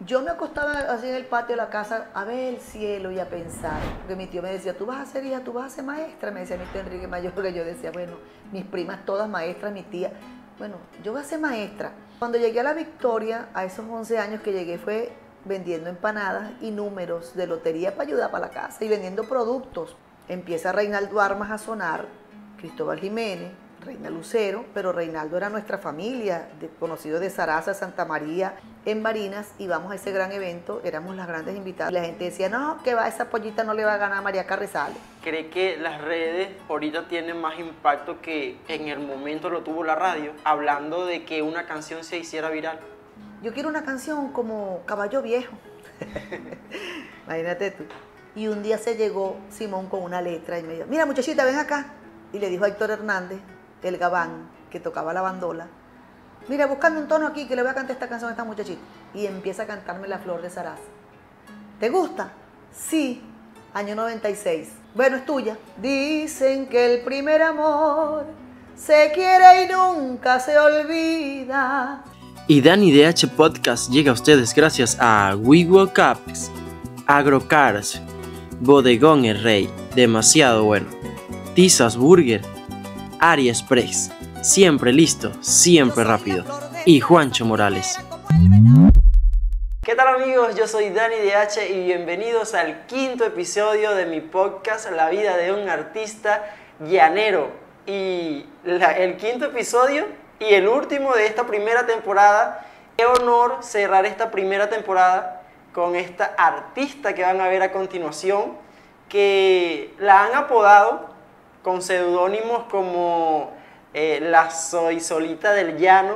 Yo me acostaba así en el patio de la casa a ver el cielo y a pensar, porque mi tío me decía, tú vas a ser hija, tú vas a ser maestra, me decía mi Enrique Mayor, porque yo decía, bueno, mis primas todas maestras, mi tía, bueno, yo voy a ser maestra. Cuando llegué a la Victoria, a esos 11 años que llegué, fue vendiendo empanadas y números de lotería para ayudar para la casa y vendiendo productos. Empieza Reinaldo Armas a sonar, Cristóbal Jiménez, Reina Lucero, pero Reinaldo era nuestra familia, conocido de Zaraza, Santa María, en Marinas, y vamos a ese gran evento, éramos las grandes invitadas. La gente decía, no, que va, esa pollita no le va a ganar a María Carrizales. ¿Cree que las redes ahorita tienen más impacto que en el momento lo tuvo la radio, hablando de que una canción se hiciera viral? Yo quiero una canción como Caballo Viejo. Imagínate tú. Y un día se llegó Simón con una letra y me dijo, mira muchachita, ven acá. Y le dijo a Héctor Hernández, el gabán que tocaba la bandola, mira, buscando un tono aquí que le voy a cantar esta canción a esta muchachita. Y empieza a cantarme La Flor de Saraz. ¿Te gusta? Sí, año 96. Bueno, es tuya. Dicen que el primer amor se quiere y nunca se olvida. Y Dani DH Podcast llega a ustedes gracias a WeWork Apps, Agrocars, Bodegón El Rey, demasiado bueno, Tizas Burger, Ari Express, siempre listo, siempre rápido, y Juancho Morales. ¿Qué tal amigos? Yo soy Dani DH y bienvenidos al quinto episodio de mi podcast La vida de un artista llanero. Y el quinto episodio y el último de esta primera temporada. Qué honor cerrar esta primera temporada con esta artista que van a ver a continuación, que la han apodado con seudónimos como eh, La Soy Solita del Llano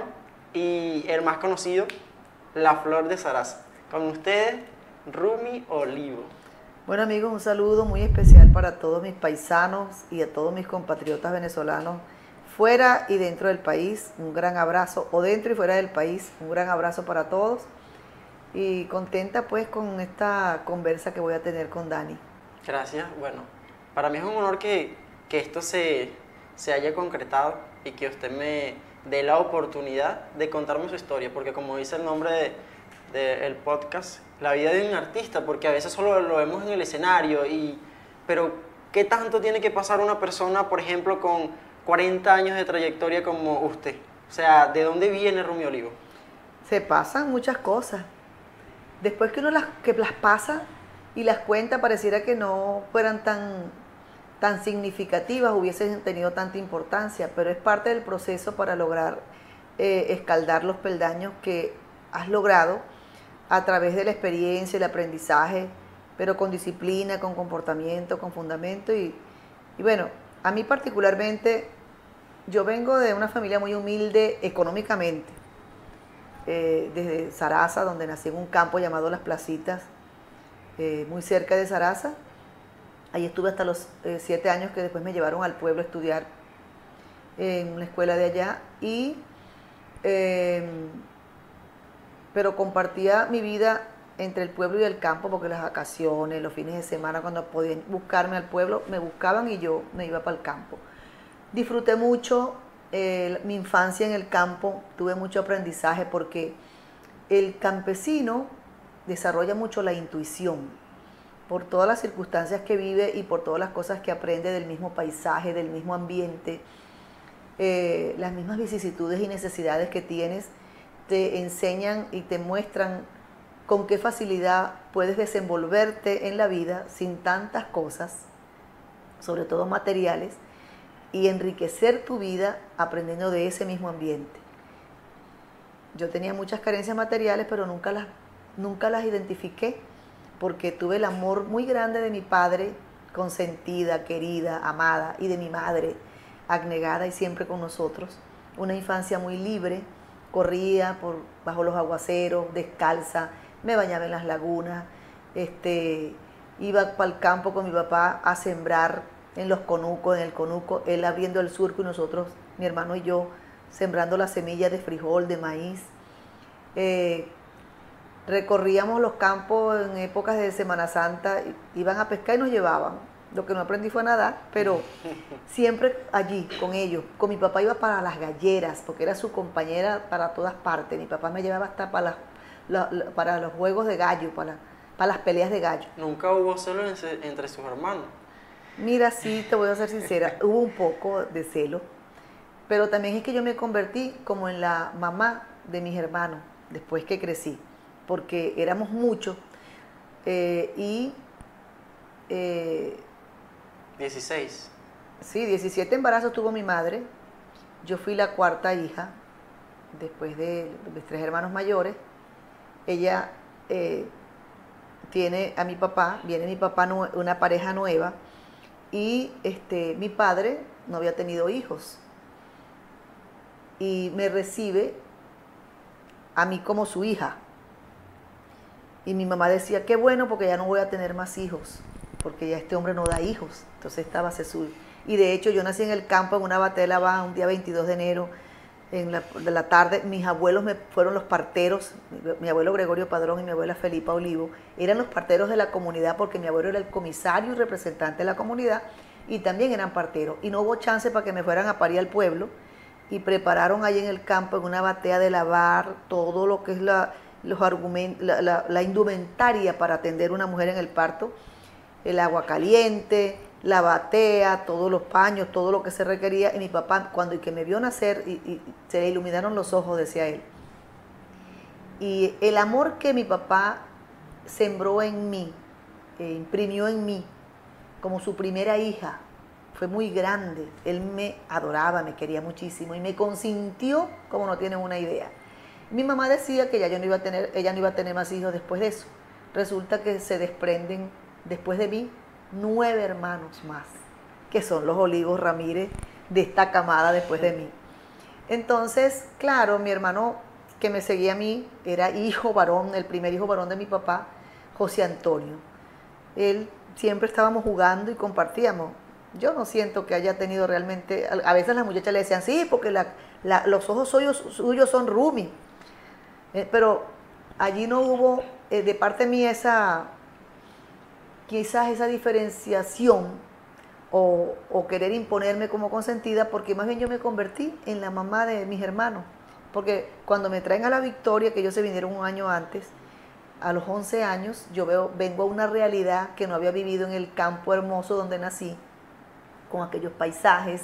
y el más conocido, La Flor de Sarasa. Con ustedes, Rumi Olivo. Bueno amigos, un saludo muy especial para todos mis paisanos y a todos mis compatriotas venezolanos fuera y dentro del país. Un gran abrazo, o dentro y fuera del país, un gran abrazo para todos. Y contenta pues con esta conversa que voy a tener con Dani. Gracias. Bueno, para mí es un honor que que esto se, haya concretado y que usted me dé la oportunidad de contarme su historia, porque como dice el nombre del podcast, la vida de un artista, porque a veces solo lo vemos en el escenario, y, pero ¿qué tanto tiene que pasar una persona, por ejemplo, con 40 años de trayectoria como usted? O sea, ¿de dónde viene Rumi Olivo? Se pasan muchas cosas. Después que uno las, que las pasa y las cuenta, pareciera que no fueran tan tan significativas hubiesen tenido tanta importancia, pero es parte del proceso para lograr eh, escaldar los peldaños que has logrado a través de la experiencia, el aprendizaje, pero con disciplina, con comportamiento, con fundamento. Y, bueno, a mí particularmente, yo vengo de una familia muy humilde económicamente, eh, desde Sarasa, donde nací en un campo llamado Las Placitas, eh, muy cerca de Sarasa Ahí estuve hasta los eh, siete años que después me llevaron al pueblo a estudiar en una escuela de allá y em, pero compartía mi vida entre el pueblo y el campo porque las vacaciones, los fines de semana cuando podían buscarme al pueblo, me buscaban y yo me iba para el campo. Disfruté mucho mi infancia en el campo, tuve mucho aprendizaje porque el campesino desarrolla mucho la intuición, por todas las circunstancias que vive y por todas las cosas que aprende del mismo paisaje, del mismo ambiente, eh, las mismas vicisitudes y necesidades que tienes, te enseñan y te muestran con qué facilidad puedes desenvolverte en la vida sin tantas cosas, sobre todo materiales, y enriquecer tu vida aprendiendo de ese mismo ambiente. Yo tenía muchas carencias materiales, pero nunca las, nunca las identifiqué porque tuve el amor muy grande de mi padre, consentida, querida, amada, y de mi madre, abnegada y siempre con nosotros. Una infancia muy libre, corría por bajo los aguaceros, descalza, me bañaba en las lagunas, este, iba para el campo con mi papá a sembrar en los conucos, en el conuco, él abriendo el surco y nosotros, mi hermano y yo, sembrando las semillas de frijol, de maíz. Eh, recorríamos los campos en épocas de Semana Santa, iban a pescar y nos llevaban. Lo que no aprendí fue a nadar, pero siempre allí con ellos. Con mi papá iba para las galleras, porque era su compañera para todas partes. Mi papá me llevaba hasta para para los juegos de gallo, para, para las peleas de gallo. ¿Nunca hubo celo entre sus hermanos? Mira, sí, te voy a ser sincera, hubo un poco de celo, pero también es que yo me convertí como en la mamá de mis hermanos después que crecí, porque éramos muchos eh, y... 16. Eh, sí, 17 embarazos tuvo mi madre, yo fui la cuarta hija, después de mis tres hermanos mayores, ella eh, tiene a mi papá, viene mi papá, una pareja nueva, y este, mi padre no había tenido hijos. Y me recibe a mí como su hija. Y mi mamá decía, qué bueno porque ya no voy a tener más hijos, porque ya este hombre no da hijos. Entonces estaba su Y de hecho yo nací en el campo, en una batela va un día 22 de enero, en la, de la tarde, mis abuelos me fueron los parteros, mi, abuelo Gregorio Padrón y mi abuela Felipa Olivo, eran los parteros de la comunidad porque mi abuelo era el comisario y representante de la comunidad y también eran parteros. Y no hubo chance para que me fueran a parir al pueblo y prepararon ahí en el campo, en una batea de lavar, todo lo que es la, los la, indumentaria para atender una mujer en el parto, el agua caliente, la batea, todos los paños, todo lo que se requería. Y mi papá, cuando y que me vio nacer, y, se le iluminaron los ojos, decía él. Y el amor que mi papá sembró en mí, eh, imprimió en mí, como su primera hija, fue muy grande. Él me adoraba, me quería muchísimo y me consintió como no tienen una idea. Mi mamá decía que ya yo no iba a tener, ella no iba a tener más hijos después de eso. Resulta que se desprenden después de mí nueve hermanos más, que son los Olivos Ramírez de esta camada después de mí. Entonces, claro, mi hermano que me seguía a mí era hijo varón, el primer hijo varón de mi papá, José Antonio. Él siempre estábamos jugando y compartíamos. Yo no siento que haya tenido realmente, a veces las muchachas le decían, sí, porque los ojos suyos, son Rumi. Eh, pero allí no hubo eh, de parte mía esa, quizás esa diferenciación o, querer imponerme como consentida, porque más bien yo me convertí en la mamá de mis hermanos. Porque cuando me traen a la victoria, que ellos se vinieron un año antes, a los 11 años, yo veo, vengo a una realidad que no había vivido en el campo hermoso donde nací, con aquellos paisajes,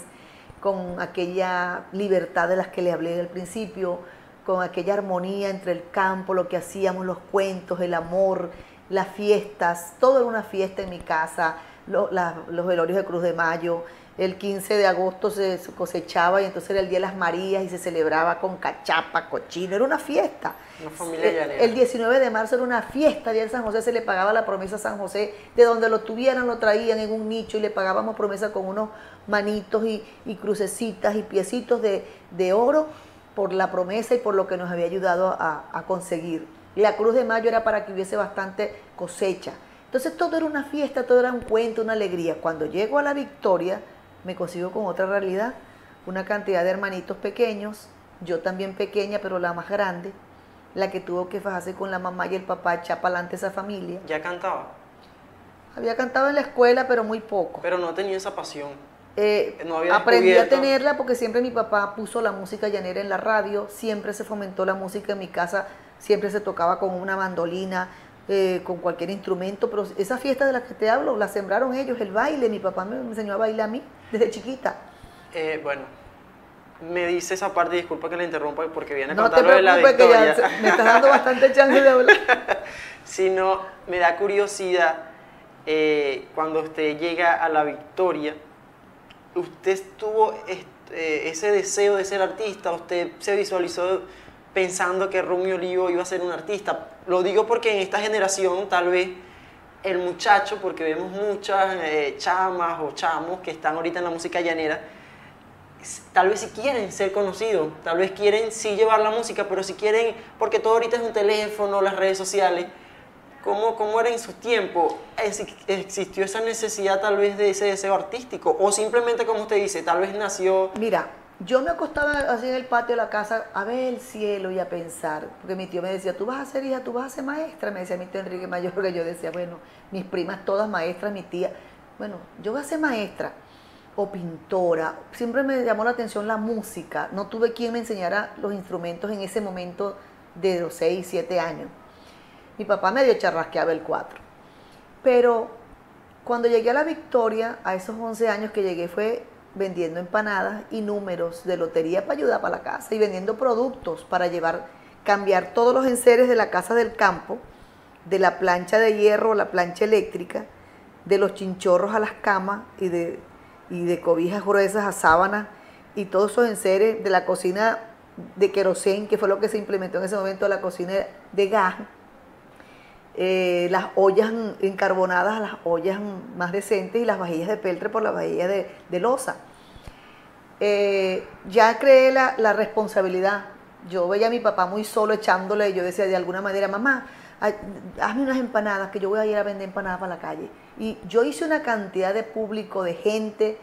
con aquella libertad de las que le hablé al principio, con aquella armonía entre el campo, lo que hacíamos, los cuentos, el amor, las fiestas, todo era una fiesta en mi casa, los velorios de Cruz de Mayo, el 15 de agosto se cosechaba y entonces era el Día de las Marías y se celebraba con cachapa, cochino, era una fiesta. Una familia el, el 19 de marzo era una fiesta, Día de San José se le pagaba la promesa a San José, de donde lo tuvieran lo traían en un nicho y le pagábamos promesa con unos manitos y, crucecitas y piecitos de, oro por la promesa y por lo que nos había ayudado a, a conseguir. La cruz de mayo era para que hubiese bastante cosecha. Entonces todo era una fiesta, todo era un cuento, una alegría. Cuando llego a la victoria, me consigo con otra realidad, una cantidad de hermanitos pequeños, yo también pequeña, pero la más grande, la que tuvo que fajarse con la mamá y el papá, echar para adelante esa familia. ¿Ya cantaba? Había cantado en la escuela, pero muy poco. Pero no tenía esa pasión. Eh, no aprendí a tenerla porque siempre mi papá puso la música llanera en la radio, siempre se fomentó la música en mi casa siempre se tocaba con una mandolina, eh, con cualquier instrumento, pero esa fiesta de la que te hablo, la sembraron ellos, el baile, mi papá me enseñó a bailar a mí desde chiquita. Eh, bueno, me dice esa parte, disculpa que la interrumpa porque viene a contar de la victoria. Que ya me estás dando bastante chance de hablar. Sino, me da curiosidad, eh, cuando usted llega a la victoria, usted tuvo ese deseo de ser artista, usted se visualizó pensando que Rumi Olivo iba a ser un artista. Lo digo porque en esta generación tal vez el muchacho, porque vemos muchas eh, chamas o chamos que están ahorita en la música llanera, tal vez si quieren ser conocidos, tal vez quieren sí llevar la música, pero si quieren, porque todo ahorita es un teléfono, las redes sociales, ¿cómo, era en su tiempo? ¿Existió esa necesidad tal vez de ese deseo artístico? O simplemente, como usted dice, tal vez nació... Mira, yo me acostaba así en el patio de la casa a ver el cielo y a pensar, porque mi tío me decía, tú vas a ser hija, tú vas a ser maestra, me decía mi tío Enrique Mayor, porque yo decía, bueno, mis primas todas maestras, mi tía, bueno, yo voy a ser maestra o pintora, siempre me llamó la atención la música, no tuve quien me enseñara los instrumentos en ese momento de los 6, 7 años. Mi papá medio charrasqueaba el 4. Pero cuando llegué a la Victoria, a esos 11 años que llegué, fue vendiendo empanadas y números de lotería para ayudar para la casa y vendiendo productos para llevar, cambiar todos los enseres de la casa del campo, de la plancha de hierro, la plancha eléctrica, de los chinchorros a las camas y de, y de cobijas gruesas a sábanas y todos esos enseres de la cocina de querosén, que fue lo que se implementó en ese momento, la cocina de gas, eh, las ollas encarbonadas, las ollas más decentes y las vajillas de peltre por las vajillas de, losa. Eh, ya creé la, responsabilidad. Yo veía a mi papá muy solo echándole yo decía de alguna manera, mamá, hazme unas empanadas, que yo voy a ir a vender empanadas para la calle. Y yo hice una cantidad de público, de gente,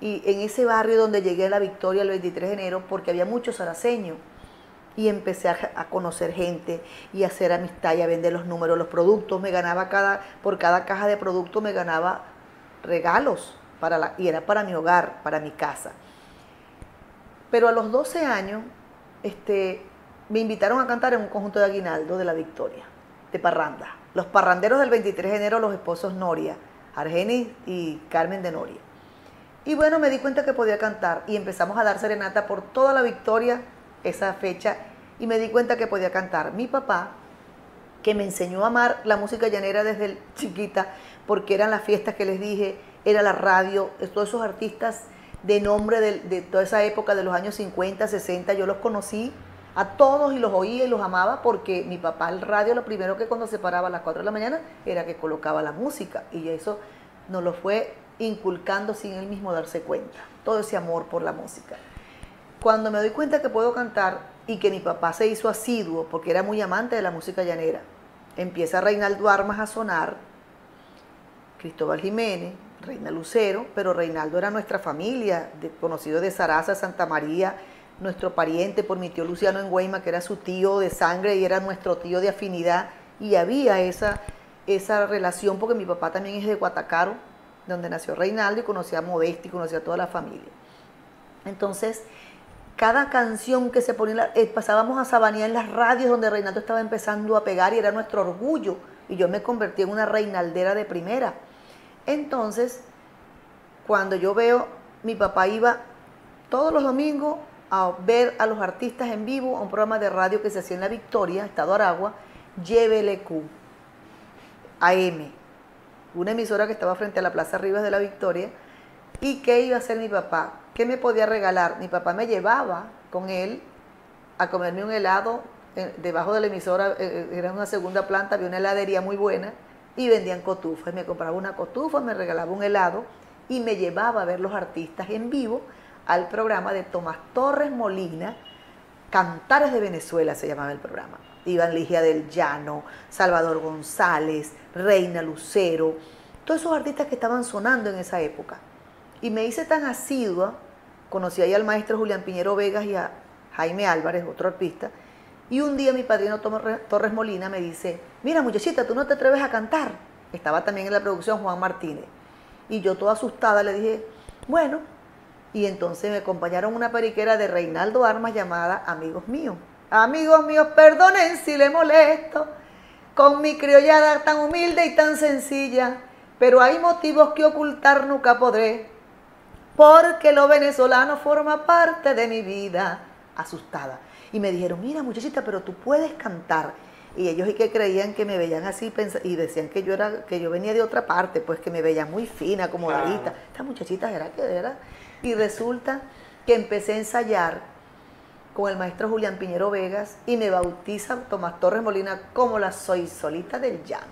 y en ese barrio donde llegué a la Victoria el 23 de enero, porque había muchos araceños. Y empecé a, conocer gente y a hacer amistad y a vender los números, los productos. Me ganaba cada, por cada caja de producto me ganaba regalos para la, y era para mi hogar, para mi casa. Pero a los 12 años este, me invitaron a cantar en un conjunto de aguinaldo de la Victoria de parranda. Los parranderos del 23 de enero, los esposos Noria, Argenis y Carmen de Noria. Y bueno, me di cuenta que podía cantar y empezamos a dar serenata por toda la victoria esa fecha y me di cuenta que podía cantar. Mi papá, que me enseñó a amar la música llanera desde chiquita, porque eran las fiestas que les dije, era la radio, todos esos artistas de nombre de, toda esa época de los años 50, 60, yo los conocí a todos y los oía y los amaba porque mi papá el radio lo primero que cuando se paraba a las 4 de la mañana era que colocaba la música y eso nos lo fue inculcando sin él mismo darse cuenta, todo ese amor por la música. Cuando me doy cuenta que puedo cantar y que mi papá se hizo asiduo porque era muy amante de la música llanera, empieza Reinaldo Armas a sonar, Cristóbal Jiménez, Reina Lucero, pero Reinaldo era nuestra familia, conocido de Saraza, Santa María, nuestro pariente por mi tío Luciano en Guayma, que era su tío de sangre y era nuestro tío de afinidad, y había esa, esa relación porque mi papá también es de Guatacaro, donde nació Reinaldo y conocía a Modesti, conocía a toda la familia. Entonces, cada canción que se ponía, eh, pasábamos a Sabanía en las radios donde Reinaldo estaba empezando a pegar y era nuestro orgullo, y yo me convertí en una reinaldera de primera. Entonces, cuando yo veo, mi papá iba todos los domingos a ver a los artistas en vivo a un programa de radio que se hacía en La Victoria, Estado Aragua, YBLQ, AM, una emisora que estaba frente a la Plaza Rivas de La Victoria. ¿Y qué iba a hacer mi papá? ¿Qué me podía regalar? Mi papá me llevaba con él a comerme un helado eh, debajo de la emisora, eh, eh, era una segunda planta, había una heladería muy buena y vendían cotufas. Me compraba una cotufa, me regalaba un helado y me llevaba a ver los artistas en vivo al programa de Tomás Torres Molina, Cantares de Venezuela se llamaba el programa. Iban Ligia del Llano, Salvador González, Reina Lucero, todos esos artistas que estaban sonando en esa época. Y me hice tan asidua, conocí ahí al maestro Julián Piñero Vegas y a Jaime Álvarez, otro artista, y un día mi padrino Torres Molina me dice, mira muchachita, tú no te atreves a cantar. Estaba también en la producción Juan Martínez. Y yo toda asustada le dije, bueno, y entonces me acompañaron una periquera de Reinaldo Armas llamada Amigos Míos. Amigos míos, perdonen si le molesto con mi criollada tan humilde y tan sencilla, pero hay motivos que ocultar nunca podré, porque lo venezolano forma parte de mi vida. Asustada. Y me dijeron, mira muchachita, pero tú puedes cantar. Y ellos y que creían que me veían así y decían que yo era que yo venía de otra parte, pues que me veían muy fina, acomodadita. Esta muchachita era que era y resulta que empecé a ensayar con el maestro Julián Piñero Vegas y me bautiza Tomás Torres Molina como la Soy Solita del Llano,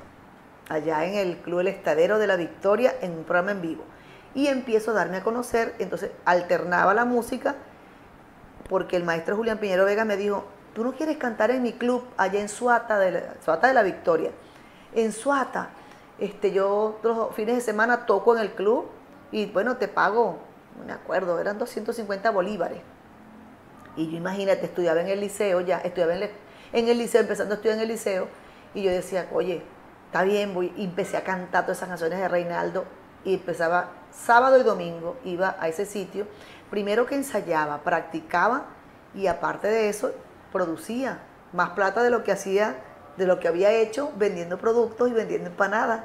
allá en el Club El Estadero de la Victoria, en un programa en vivo. Y empiezo a darme a conocer, entonces alternaba la música, porque el maestro Julián Piñero Vegas me dijo, tú no quieres cantar en mi club allá en Suata de la, Suata de la Victoria. En Suata, este, yo los fines de semana toco en el club y bueno, te pago me acuerdo, eran 250 bolívares. Y yo imagínate, estudiaba en el liceo ya, estudiaba en el, liceo, empezando a estudiar en el liceo, y yo decía, oye, está bien, voy, y empecé a cantar todas esas canciones de Reinaldo, y empezaba sábado y domingo, iba a ese sitio, primero que ensayaba, practicaba, y aparte de eso, producía más plata de lo que hacía, de lo que había hecho vendiendo productos y vendiendo empanadas.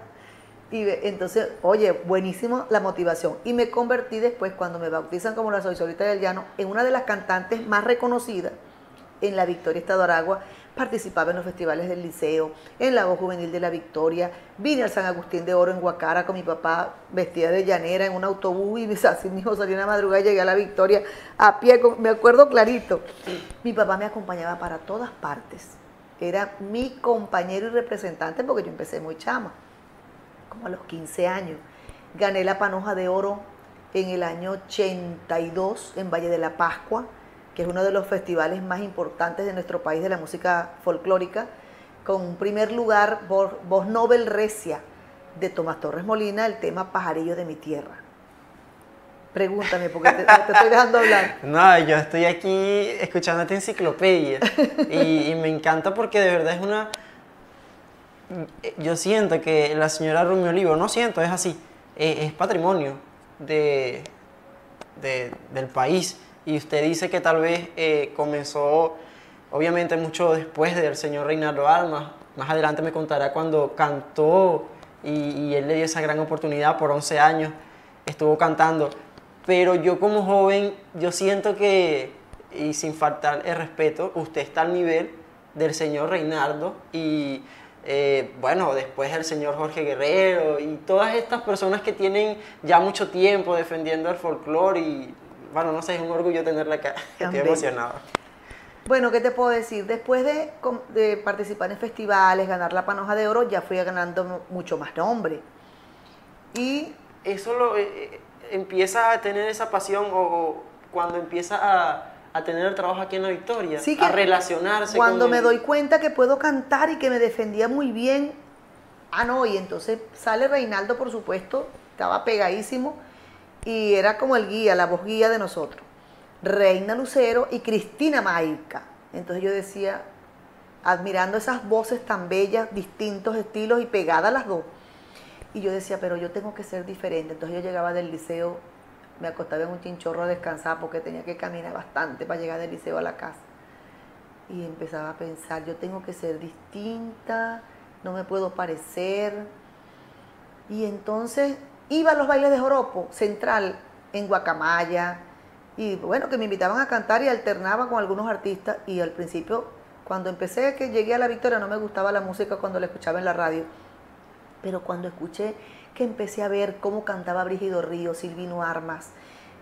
Y entonces, oye, buenísimo la motivación. Y me convertí después, cuando me bautizan como la Soy Solita del Llano, en una de las cantantes más reconocidas en la Victoria Estado Aragua. Participaba en los festivales del liceo, en la voz juvenil de la Victoria. Vine al San Agustín de Oro en Guacara con mi papá vestida de llanera en un autobús y así mi hijo salió una madrugada y llegué a la Victoria a pie. me acuerdo clarito. Mi papá me acompañaba para todas partes. Era mi compañero y representante porque yo empecé muy chama como a los 15 años. Gané la panoja de oro en el año 82 en Valle de la Pascua, que es uno de los festivales más importantes de nuestro país de la música folclórica, con un primer lugar, voz Nobel Recia, de Tomás Torres Molina, el tema Pajarillo de mi tierra. Pregúntame, porque te, estoy dejando hablar. No, yo estoy aquí escuchando esta enciclopedia y, me encanta porque de verdad es una yo siento que la señora Rumi Olivo, no siento, es así, es patrimonio de, del país. Y usted dice que tal vez eh, comenzó, obviamente, mucho después del señor Reinaldo Alma. Más adelante me contará cuando cantó y, y él le dio esa gran oportunidad por 11 años, estuvo cantando. Pero yo como joven, yo siento que, y sin faltar el respeto, usted está al nivel del señor Reinaldo y eh, bueno, después el señor Jorge Guerrero y todas estas personas que tienen ya mucho tiempo defendiendo el folclore y, bueno, no sé, es un orgullo tenerla acá. Estoy emocionado. Bueno, ¿qué te puedo decir? Después de, participar en festivales, ganar la panoja de oro, ya fui ganando mucho más nombre. Y eso lo eh, eh, empieza a tener esa pasión o cuando empieza a a tener el trabajo aquí en la Victoria, a relacionarse. Cuando me doy cuenta que puedo cantar y que me defendía muy bien, ah, no, y entonces sale Reinaldo, por supuesto, estaba pegadísimo y era como el guía, la voz guía de nosotros. Reina Lucero y Cristina Maica. Entonces yo decía, admirando esas voces tan bellas, distintos estilos y pegadas las dos. Y yo decía, pero yo tengo que ser diferente. Entonces yo llegaba del liceo me acostaba en un chinchorro a descansar porque tenía que caminar bastante para llegar del liceo a la casa. Y empezaba a pensar, yo tengo que ser distinta, no me puedo parecer. Y entonces iba a los bailes de joropo, central, en Guacamaya, y bueno, que me invitaban a cantar y alternaba con algunos artistas. Y al principio, cuando empecé, que llegué a la Victoria, no me gustaba la música cuando la escuchaba en la radio. Pero cuando escuché que empecé a ver cómo cantaba Brígido Río, Silvino Armas,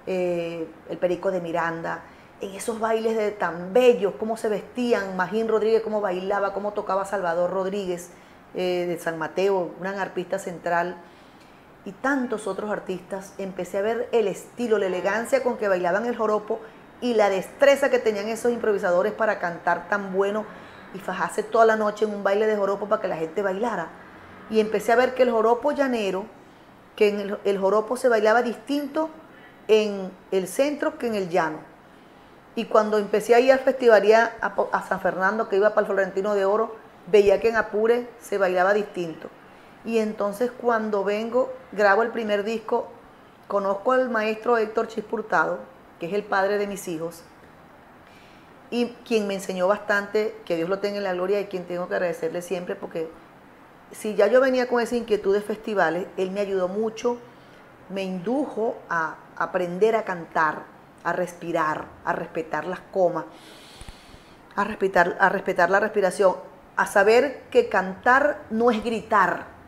eh, el Perico de Miranda, en esos bailes de tan bellos, cómo se vestían, Magín Rodríguez, cómo bailaba, cómo tocaba Salvador Rodríguez eh, de San Mateo, un arpista central, y tantos otros artistas, empecé a ver el estilo, la elegancia con que bailaban el joropo y la destreza que tenían esos improvisadores para cantar tan bueno y fajarse toda la noche en un baile de joropo para que la gente bailara y empecé a ver que el joropo llanero, que en el, joropo se bailaba distinto en el centro que en el llano. Y cuando empecé a ir al festival a, a, San Fernando, que iba para el Florentino de Oro, veía que en Apure se bailaba distinto. Y entonces cuando vengo, grabo el primer disco, conozco al maestro Héctor Chispurtado, que es el padre de mis hijos, y quien me enseñó bastante, que Dios lo tenga en la gloria y quien tengo que agradecerle siempre porque si ya yo venía con esa inquietud de festivales, él me ayudó mucho, me indujo a aprender a cantar, a respirar, a respetar las comas, a respetar, a respetar la respiración, a saber que cantar no es gritar.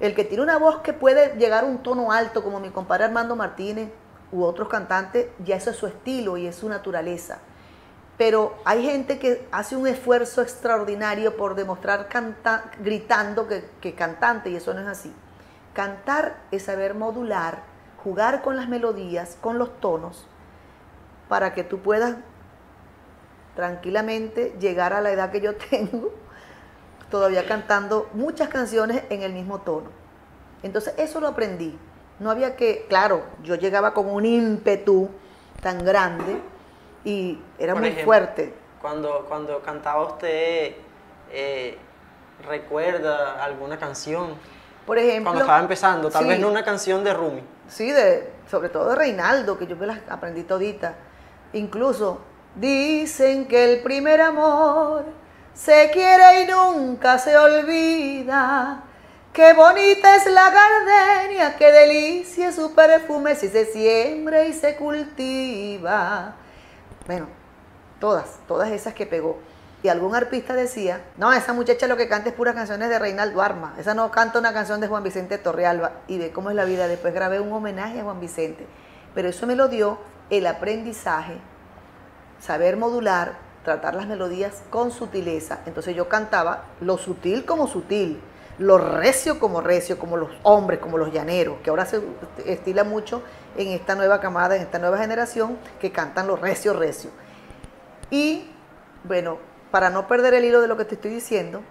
El que tiene una voz que puede llegar a un tono alto, como mi compadre Armando Martínez u otros cantantes, ya eso es su estilo y es su naturaleza pero hay gente que hace un esfuerzo extraordinario por demostrar gritando que, que, cantante y eso no es así. Cantar es saber modular, jugar con las melodías, con los tonos, para que tú puedas tranquilamente llegar a la edad que yo tengo, todavía cantando muchas canciones en el mismo tono. Entonces eso lo aprendí. No había que, claro, yo llegaba con un ímpetu tan grande y era muy fuerte. Cuando, cuando cantaba usted, eh, ¿recuerda alguna canción? Por ejemplo. Cuando estaba empezando, tal vez no una canción de Rumi. Sí, de, sobre todo de Reinaldo, que yo me las aprendí todita. Incluso, dicen que el primer amor se quiere y nunca se olvida. Qué bonita es la gardenia, qué delicia su perfume si se siembra y se cultiva. Bueno, todas, todas esas que pegó. Y algún artista decía, no, esa muchacha lo que canta es puras canciones de Reinaldo Arma, esa no canta una canción de Juan Vicente Torrealba. Y ve cómo es la vida, después grabé un homenaje a Juan Vicente. Pero eso me lo dio el aprendizaje, saber modular, tratar las melodías con sutileza. Entonces yo cantaba lo sutil como sutil, lo recio como recio, como los hombres, como los llaneros, que ahora se estila mucho en esta nueva camada, en esta nueva generación, que cantan los recio, recio. Y bueno, para no perder el hilo de lo que te estoy diciendo,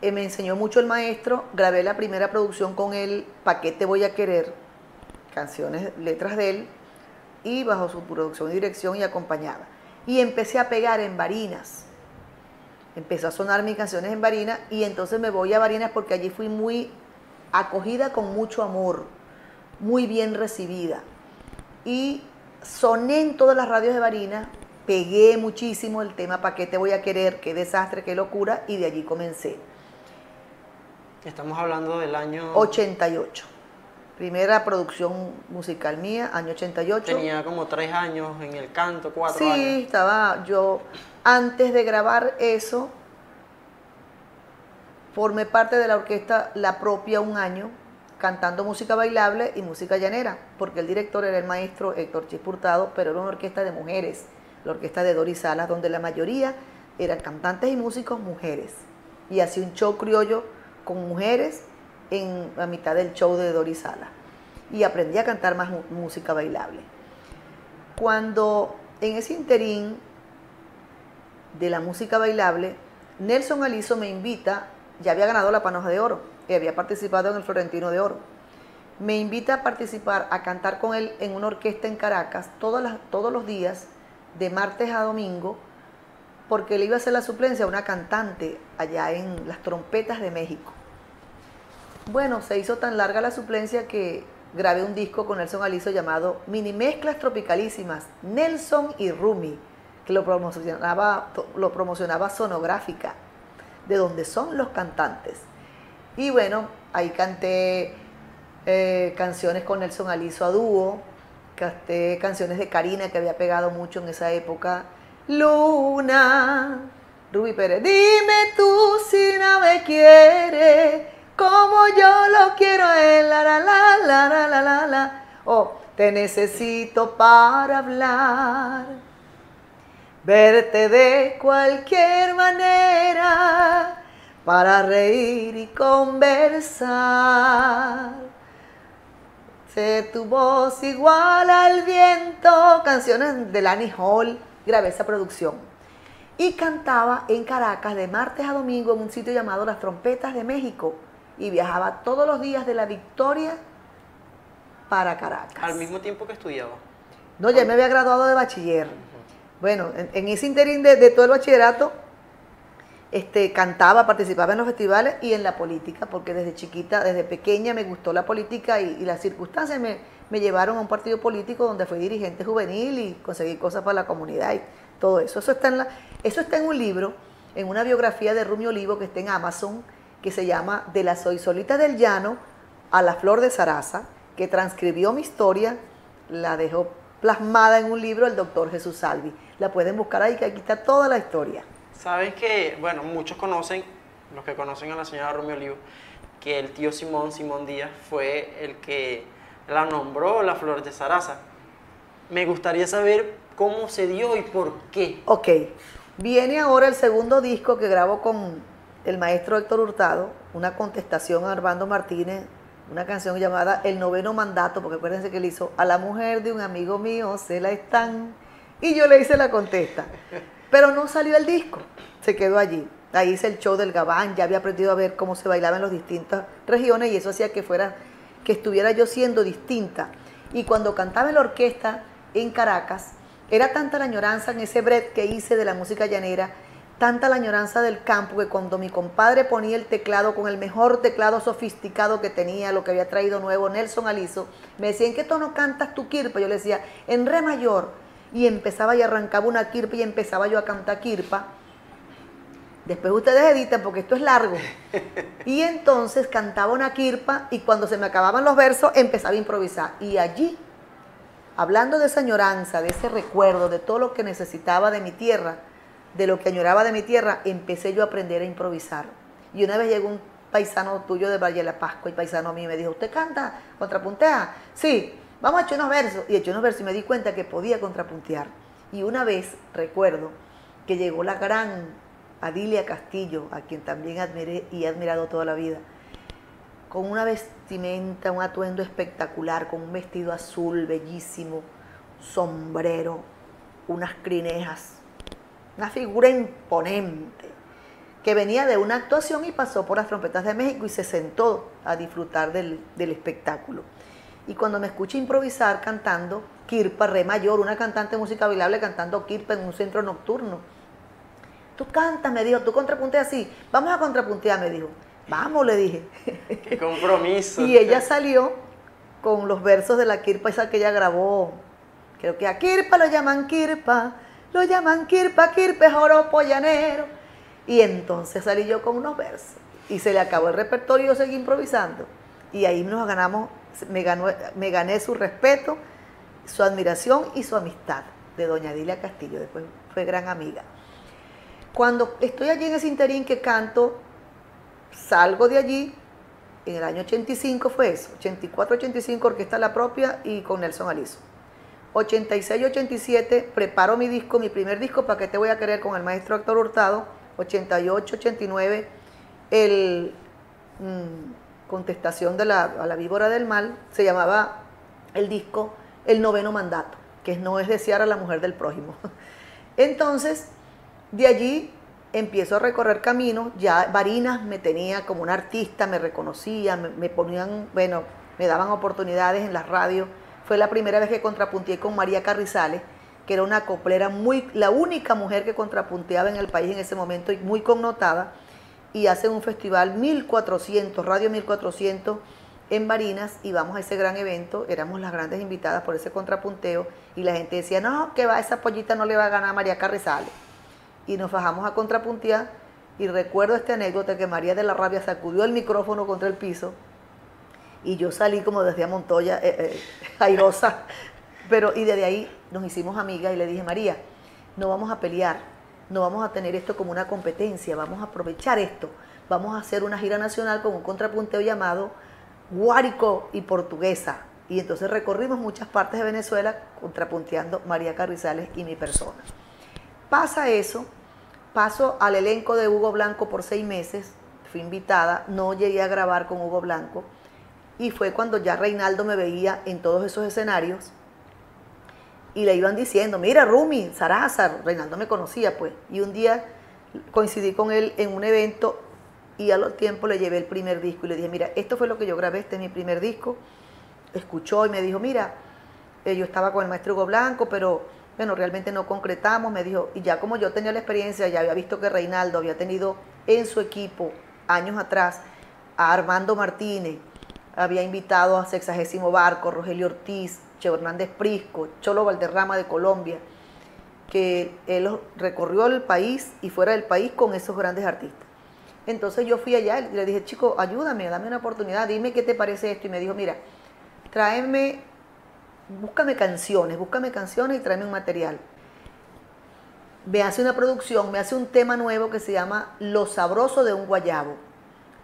eh, me enseñó mucho el maestro, grabé la primera producción con él, ¿Pa' qué te voy a querer? Canciones, letras de él, y bajo su producción y dirección y acompañaba. Y empecé a pegar en Barinas. Empezó a sonar mis canciones en Barinas y entonces me voy a Barinas porque allí fui muy acogida con mucho amor, muy bien recibida. Y soné en todas las radios de Barinas, pegué muchísimo el tema ¿Para qué te voy a querer? Qué desastre, qué locura, y de allí comencé. Estamos hablando del año 88. Primera producción musical mía, año 88. Tenía como tres años en el canto, cuatro sí, años. Sí, estaba yo, antes de grabar eso, formé parte de la orquesta La Propia un año, cantando música bailable y música llanera, porque el director era el maestro Héctor Chispurtado, pero era una orquesta de mujeres, la orquesta de Doris Salas, donde la mayoría eran cantantes y músicos mujeres. Y hacía un show criollo con mujeres en la mitad del show de Doris Sala y aprendí a cantar más música bailable. Cuando en ese interín de la música bailable, Nelson Aliso me invita, ya había ganado la Panoja de Oro y había participado en el Florentino de Oro. Me invita a participar, a cantar con él en una orquesta en Caracas todos, los días, de martes a domingo, porque le iba a hacer la suplencia a una cantante allá en las trompetas de México. Bueno, se hizo tan larga la suplencia que grabé un disco con Nelson Aliso llamado Mini Mezclas Tropicalísimas, Nelson y Rumi, que lo promocionaba, lo promocionaba Sonográfica, de donde son los cantantes. Y bueno, ahí canté eh, canciones con Nelson Aliso a dúo, canté canciones de Karina que había pegado mucho en esa época. Luna, Ruby Pérez, dime tú si no me quieres como yo lo quiero él, la la la la la la la. Oh, te necesito para hablar, verte de cualquier manera, para reír y conversar. Sé tu voz igual al viento, canciones de Lani Hall, grabé esa producción. Y cantaba en Caracas de martes a domingo en un sitio llamado Las Trompetas de México y viajaba todos los días de la Victoria para Caracas. ¿Al mismo tiempo que estudiaba? No, ya me había graduado de bachiller. Bueno, en, ese interín de, todo el bachillerato, este, cantaba, participaba en los festivales y en la política, porque desde chiquita, desde pequeña me gustó la política y, las circunstancias me, me, llevaron a un partido político donde fui dirigente juvenil y conseguí cosas para la comunidad y todo eso. Eso está en, la, eso está en un libro, en una biografía de Rumi Olivo que está en Amazon, que se llama De la Soisolita del Llano a la Flor de Zaraza, que transcribió mi historia, la dejó plasmada en un libro el doctor Jesús Salvi. La pueden buscar ahí, que aquí está toda la historia. Saben que, bueno, muchos conocen, los que conocen a la señora Romeo Olivo, que el tío Simón, Simón Díaz, fue el que la nombró la Flor de Zaraza. Me gustaría saber cómo se dio y por qué. Ok, viene ahora el segundo disco que grabo con el maestro Héctor Hurtado una contestación a Armando Martínez, una canción llamada El noveno mandato, porque acuérdense que le hizo a la mujer de un amigo mío, se la están, y yo le hice la contesta. Pero no salió el disco, se quedó allí. Ahí hice el show del Gabán, ya había aprendido a ver cómo se bailaba en las distintas regiones y eso hacía que fuera, que estuviera yo siendo distinta. Y cuando cantaba en la orquesta en Caracas, era tanta la añoranza en ese break que hice de la música llanera tanta la añoranza del campo que cuando mi compadre ponía el teclado con el mejor teclado sofisticado que tenía, lo que había traído nuevo Nelson Aliso, me decía, ¿en qué tono cantas tu kirpa? Yo le decía, en re mayor. Y empezaba y arrancaba una kirpa y empezaba yo a cantar kirpa. Después ustedes editan porque esto es largo. Y entonces cantaba una kirpa y cuando se me acababan los versos empezaba a improvisar. Y allí, hablando de esa añoranza, de ese recuerdo, de todo lo que necesitaba de mi tierra, de lo que añoraba de mi tierra, empecé yo a aprender a improvisar. Y una vez llegó un paisano tuyo de Valle de la Pascua y paisano a mí me dijo, ¿usted canta? ¿Contrapuntea? Sí, vamos a echar unos versos. Y eché unos versos y me di cuenta que podía contrapuntear. Y una vez recuerdo que llegó la gran Adilia Castillo, a quien también admiré y he admirado toda la vida, con una vestimenta, un atuendo espectacular, con un vestido azul bellísimo, sombrero, unas crinejas, una figura imponente, que venía de una actuación y pasó por las trompetas de México y se sentó a disfrutar del, del espectáculo. Y cuando me escuché improvisar cantando Kirpa, Re Mayor, una cantante de música bailable cantando Kirpa en un centro nocturno, tú cantas, me dijo, tú contrapunteas así, vamos a contrapuntear, me dijo. Vamos, le dije. Qué compromiso. y ella salió con los versos de la Kirpa, esa que ella grabó. Creo que a Kirpa lo llaman Kirpa, lo llaman Kirpa, es oro pollanero. Y entonces salí yo con unos versos. Y se le acabó el repertorio y yo seguí improvisando. Y ahí nos ganamos, me, ganó, me gané su respeto, su admiración y su amistad de doña Dilia Castillo. Después fue gran amiga. Cuando estoy allí en ese interín que canto, salgo de allí, en el año 85 fue eso, 84-85 Orquesta La Propia y con Nelson Aliso. 86-87 preparo mi disco, mi primer disco, ¿Para qué te voy a querer? con el maestro Héctor Hurtado. 88-89 el mm, Contestación de la, a la víbora del mal, se llamaba el disco El noveno mandato, que no es desear a la mujer del prójimo. Entonces, de allí empiezo a recorrer caminos, ya Varinas me tenía como un artista, me reconocía, me, ponían, bueno, me daban oportunidades en las radios. Fue la primera vez que contrapunteé con María Carrizales, que era una coplera muy, la única mujer que contrapunteaba en el país en ese momento y muy connotada. Y hace un festival 1400, Radio 1400 en Barinas y vamos a ese gran evento, éramos las grandes invitadas por ese contrapunteo y la gente decía, no, que va, esa pollita no le va a ganar a María Carrizales y nos bajamos a contrapuntear y recuerdo esta anécdota que María de la Rabia sacudió el micrófono contra el piso y yo salí como desde Montoya, eh, eh, airosa, pero y desde ahí nos hicimos amigas y le dije, María, no vamos a pelear, no vamos a tener esto como una competencia, vamos a aprovechar esto, vamos a hacer una gira nacional con un contrapunteo llamado Guárico y Portuguesa. Y entonces recorrimos muchas partes de Venezuela contrapunteando María Carrizales y mi persona. Pasa eso, paso al elenco de Hugo Blanco por seis meses, fui invitada, no llegué a grabar con Hugo Blanco, y fue cuando ya Reinaldo me veía en todos esos escenarios y le iban diciendo, mira Rumi, Sarasa, Reinaldo me conocía pues, y un día coincidí con él en un evento y a los tiempos le llevé el primer disco y le dije, mira, esto fue lo que yo grabé, este es mi primer disco, escuchó y me dijo, mira, eh, yo estaba con el maestro Hugo Blanco, pero bueno, realmente no concretamos, me dijo, y ya como yo tenía la experiencia, ya había visto que Reinaldo había tenido en su equipo años atrás a Armando Martínez, había invitado a Sexagésimo Barco, Rogelio Ortiz, Che Hernández Prisco, Cholo Valderrama de Colombia, que él recorrió el país y fuera del país con esos grandes artistas. Entonces yo fui allá y le dije, chico, ayúdame, dame una oportunidad, dime qué te parece esto. Y me dijo, mira, tráeme búscame canciones, búscame canciones y tráeme un material. Me hace una producción, me hace un tema nuevo que se llama Lo sabroso de un guayabo.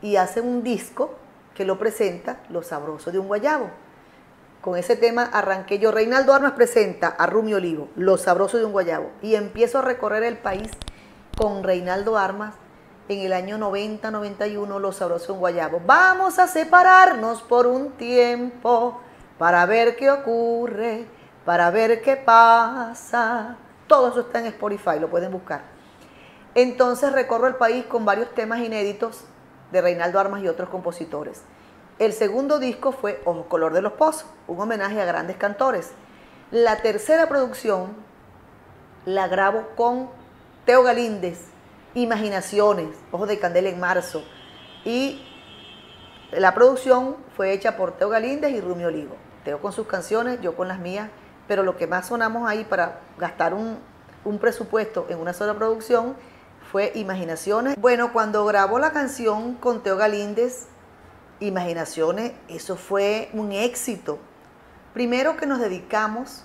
Y hace un disco que lo presenta Lo sabroso de un guayabo. Con ese tema arranqué yo. Reinaldo Armas presenta a Rumi Olivo, Lo sabroso de un guayabo. Y empiezo a recorrer el país con Reinaldo Armas en el año 90-91, Lo sabroso de un guayabo. Vamos a separarnos por un tiempo para ver qué ocurre, para ver qué pasa. Todo eso está en Spotify, lo pueden buscar. Entonces recorro el país con varios temas inéditos de Reinaldo Armas y otros compositores. El segundo disco fue Ojo Color de los Pozos, un homenaje a grandes cantores. La tercera producción la grabo con Teo Galíndez, Imaginaciones, Ojos de Candela en marzo. Y la producción fue hecha por Teo Galíndez y Rumi Olivo. Teo con sus canciones, yo con las mías, pero lo que más sonamos ahí para gastar un, presupuesto en una sola producción fue Imaginaciones. Bueno, cuando grabó la canción con Teo Galíndez, Imaginaciones, eso fue un éxito. Primero que nos dedicamos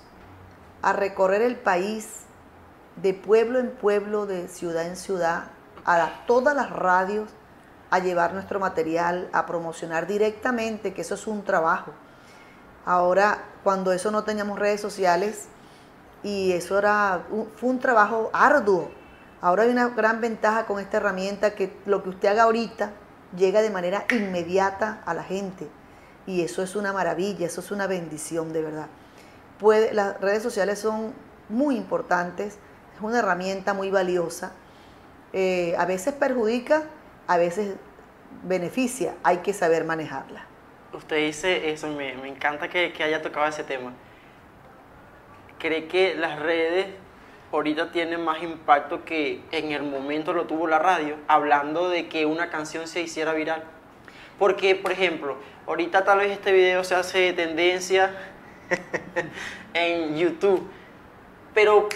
a recorrer el país de pueblo en pueblo, de ciudad en ciudad, a todas las radios, a llevar nuestro material, a promocionar directamente, que eso es un trabajo. Ahora, cuando eso no teníamos redes sociales, y eso era, fue un trabajo arduo. Ahora hay una gran ventaja con esta herramienta que lo que usted haga ahorita llega de manera inmediata a la gente. Y eso es una maravilla, eso es una bendición de verdad. Las redes sociales son muy importantes, es una herramienta muy valiosa. Eh, a veces perjudica, a veces beneficia, hay que saber manejarla. Usted dice eso, me, me encanta que, que haya tocado ese tema cree que las redes ahorita tienen más impacto que en el momento lo tuvo la radio, hablando de que una canción se hiciera viral. Porque, por ejemplo, ahorita tal vez este video se hace tendencia en YouTube, pero,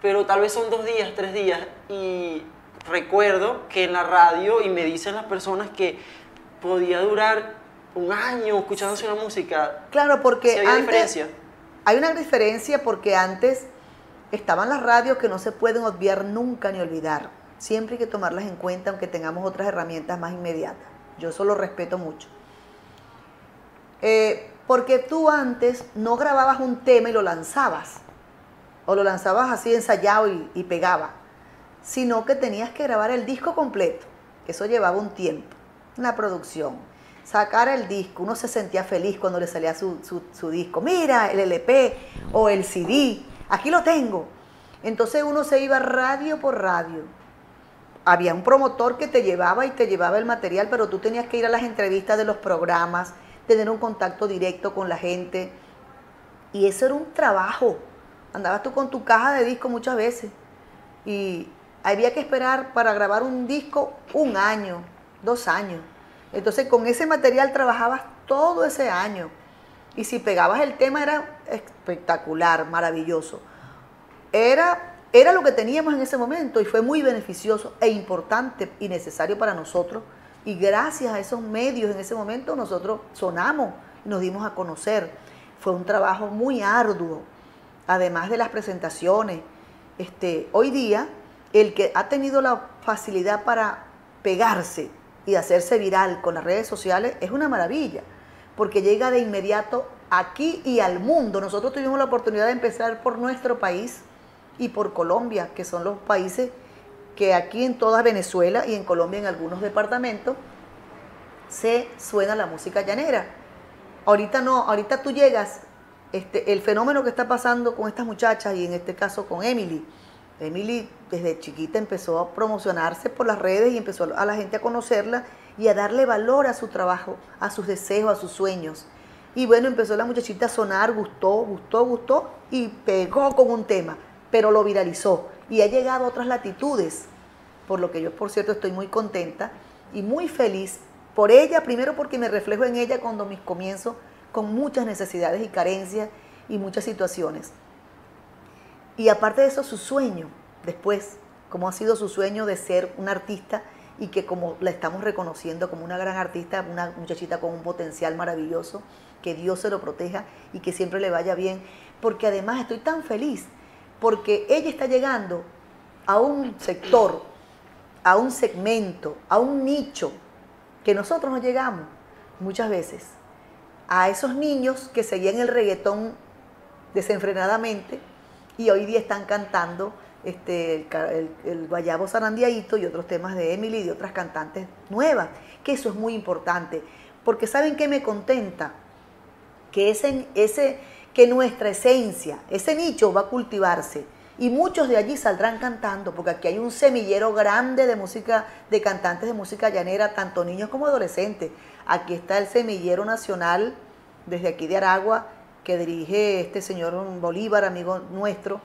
pero tal vez son dos días, tres días, y recuerdo que en la radio, y me dicen las personas que podía durar un año escuchándose una música. Claro, porque hay diferencia hay una diferencia porque antes estaban las radios que no se pueden obviar nunca ni olvidar. Siempre hay que tomarlas en cuenta aunque tengamos otras herramientas más inmediatas. Yo eso lo respeto mucho. Eh, porque tú antes no grababas un tema y lo lanzabas. O lo lanzabas así ensayado y, y pegaba. Sino que tenías que grabar el disco completo. Eso llevaba un tiempo, una producción sacar el disco, uno se sentía feliz cuando le salía su, disco. Mira, el LP o el CD, aquí lo tengo. Entonces uno se iba radio por radio. Había un promotor que te llevaba y te llevaba el material, pero tú tenías que ir a las entrevistas de los programas, tener un contacto directo con la gente. Y eso era un trabajo. Andabas tú con tu caja de disco muchas veces. Y había que esperar para grabar un disco un año, dos años. Entonces con ese material trabajabas todo ese año. Y si pegabas el tema era espectacular, maravilloso. Era, era lo que teníamos en ese momento y fue muy beneficioso e importante y necesario para nosotros. Y gracias a esos medios en ese momento nosotros sonamos nos dimos a conocer. Fue un trabajo muy arduo, además de las presentaciones. Este, hoy día, el que ha tenido la facilidad para pegarse y hacerse viral con las redes sociales es una maravilla, porque llega de inmediato aquí y al mundo. Nosotros tuvimos la oportunidad de empezar por nuestro país y por Colombia, que son los países que aquí en toda Venezuela y en Colombia en algunos departamentos se suena la música llanera. Ahorita no, ahorita tú llegas, este, el fenómeno que está pasando con estas muchachas y en este caso con Emily, Emily desde chiquita empezó a promocionarse por las redes y empezó a la gente a conocerla y a darle valor a su trabajo, a sus deseos, a sus sueños. Y bueno, empezó la muchachita a sonar, gustó, gustó, gustó y pegó con un tema, pero lo viralizó y ha llegado a otras latitudes, por lo que yo, por cierto, estoy muy contenta y muy feliz por ella, primero porque me reflejo en ella cuando mis comienzos con muchas necesidades y carencias y muchas situaciones. Y aparte de eso, su sueño, después, como ha sido su sueño de ser un artista y que como la estamos reconociendo como una gran artista, una muchachita con un potencial maravilloso, que Dios se lo proteja y que siempre le vaya bien, porque además estoy tan feliz, porque ella está llegando a un sector, a un segmento, a un nicho, que nosotros no llegamos muchas veces, a esos niños que seguían el reggaetón desenfrenadamente, y hoy día están cantando este, el, Guayabo Sarandiaito y otros temas de Emily y de otras cantantes nuevas, que eso es muy importante, porque ¿saben qué me contenta? Que, ese, ese, que nuestra esencia, ese nicho va a cultivarse y muchos de allí saldrán cantando, porque aquí hay un semillero grande de música, de cantantes de música llanera, tanto niños como adolescentes. Aquí está el semillero nacional, desde aquí de Aragua, que dirige este señor Bolívar, amigo nuestro,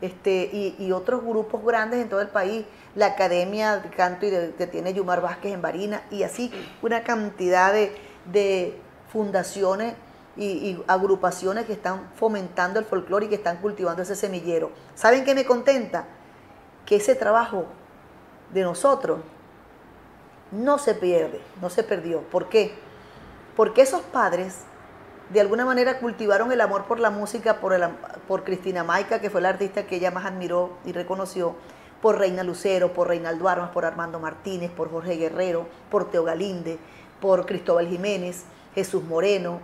este, y, otros grupos grandes en todo el país, la Academia de Canto y que tiene Yumar Vázquez en Barina, y así una cantidad de, fundaciones y, y, agrupaciones que están fomentando el folclore y que están cultivando ese semillero. ¿Saben qué me contenta? Que ese trabajo de nosotros no se pierde, no se perdió. ¿Por qué? Porque esos padres de alguna manera cultivaron el amor por la música, por, por Cristina Maica, que fue la artista que ella más admiró y reconoció, por Reina Lucero, por Reinaldo Armas, por Armando Martínez, por Jorge Guerrero, por Teo Galinde, por Cristóbal Jiménez, Jesús Moreno,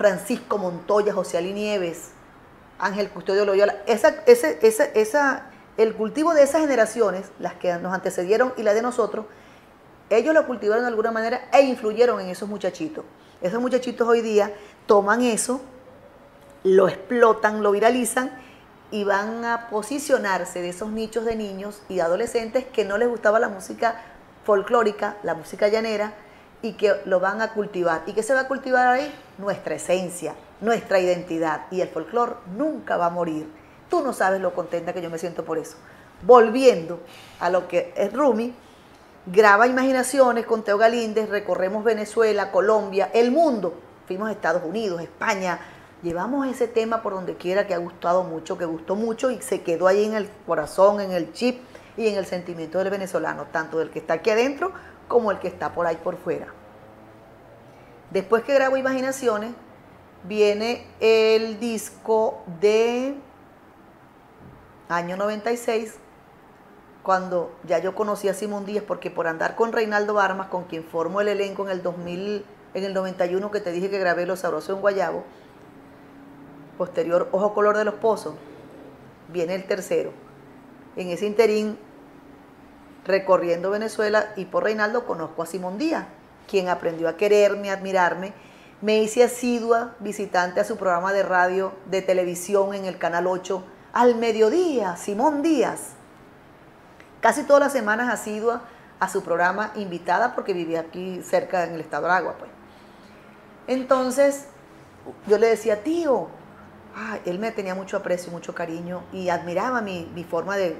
Francisco Montoya, José Ali Nieves, Ángel Custodio Loyola. Esa, esa, esa, el cultivo de esas generaciones, las que nos antecedieron y la de nosotros, ellos lo cultivaron de alguna manera e influyeron en esos muchachitos. Esos muchachitos hoy día toman eso, lo explotan, lo viralizan y van a posicionarse de esos nichos de niños y adolescentes que no les gustaba la música folclórica, la música llanera, y que lo van a cultivar. ¿Y qué se va a cultivar ahí? Nuestra esencia, nuestra identidad. Y el folclore nunca va a morir. Tú no sabes lo contenta que yo me siento por eso. Volviendo a lo que es Rumi, graba Imaginaciones con Teo Galíndez, recorremos Venezuela, Colombia, el mundo. Fuimos a Estados Unidos, España. Llevamos ese tema por donde quiera que ha gustado mucho, que gustó mucho y se quedó ahí en el corazón, en el chip y en el sentimiento del venezolano, tanto del que está aquí adentro como el que está por ahí por fuera. Después que grabo Imaginaciones, viene el disco de año 96 cuando ya yo conocí a Simón Díaz, porque por andar con Reinaldo Armas, con quien formo el elenco en el 2000, en el 91 que te dije que grabé Los Sabrosos en Guayabo, posterior Ojo Color de los Pozos, viene el tercero. En ese interín, recorriendo Venezuela y por Reinaldo, conozco a Simón Díaz, quien aprendió a quererme, a admirarme. Me hice asidua visitante a su programa de radio, de televisión en el Canal 8, al mediodía, Simón Díaz Casi todas las semanas asidua a su programa invitada porque vivía aquí cerca en el estado de Agua. Pues. Entonces, yo le decía, tío, él me tenía mucho aprecio, mucho cariño y admiraba mi, forma de,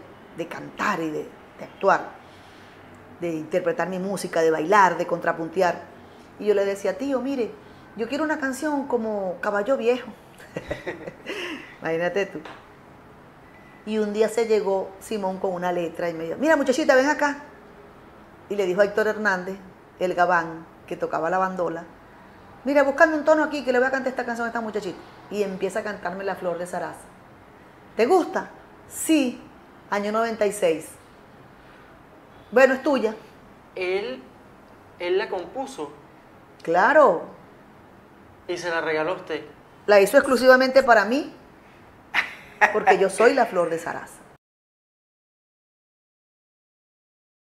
cantar y de, de, actuar, de interpretar mi música, de bailar, de contrapuntear. Y yo le decía, tío, mire, yo quiero una canción como Caballo Viejo. Imagínate tú. Y un día se llegó Simón con una letra y me dijo, mira muchachita, ven acá. Y le dijo a Héctor Hernández, el gabán, que tocaba la bandola, mira, buscame un tono aquí que le voy a cantar esta canción a esta muchachita. Y empieza a cantarme La Flor de Sarasa. ¿Te gusta? Sí, año 96. Bueno, es tuya. Él, él la compuso. Claro. Y se la regaló a usted. La hizo exclusivamente para mí porque yo soy la flor de Saraz.